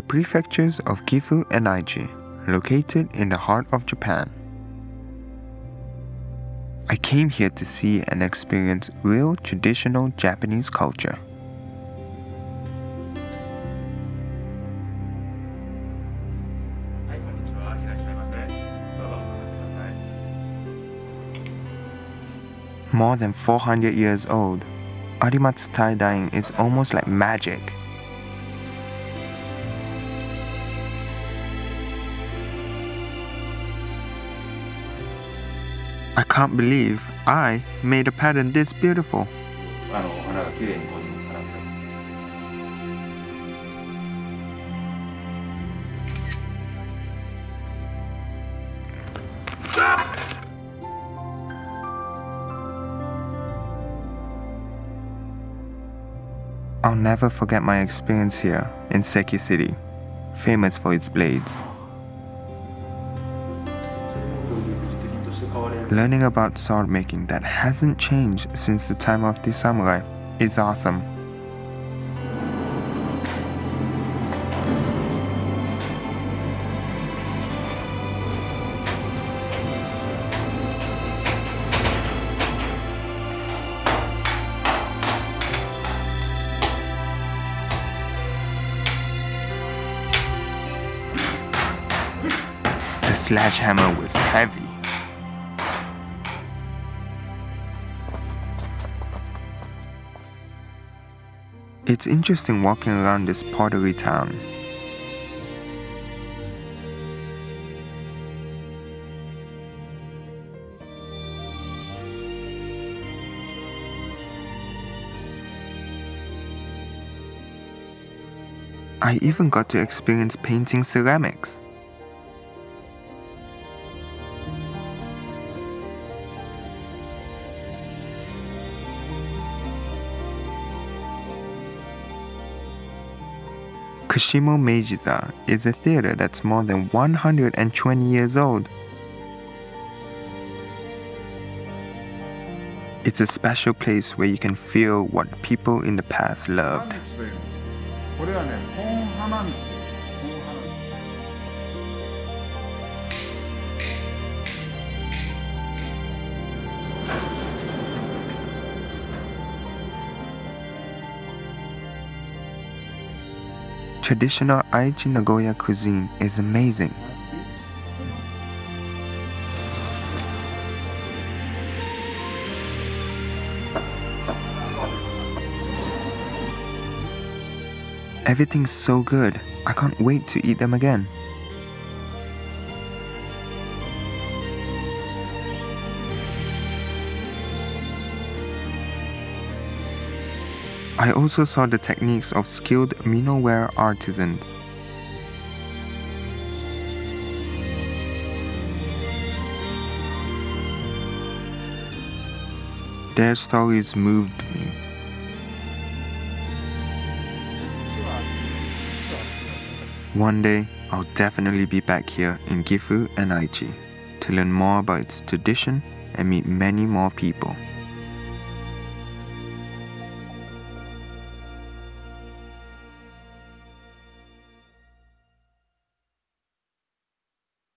The prefectures of Gifu and Aichi, located in the heart of Japan. I came here to see and experience real traditional Japanese culture. More than 400 years old, Arimatsu tie dyeing is almost like magic. I can't believe I made a pattern this beautiful. I'll never forget my experience here in Seki City, famous for its blades. Learning about sword making that hasn't changed since the time of the samurai is awesome. The sledgehammer was heavy. It's interesting walking around this pottery town. I even got to experience painting ceramics. Kashimo Meijiza is a theater that's more than 120 years old. It's a special place where you can feel what people in the past loved. Traditional Aichi Nagoya cuisine is amazing. Everything's so good. I can't wait to eat them again. I also saw the techniques of skilled minoware artisans. Their stories moved me. One day, I'll definitely be back here in Gifu and Aichi to learn more about its tradition and meet many more people.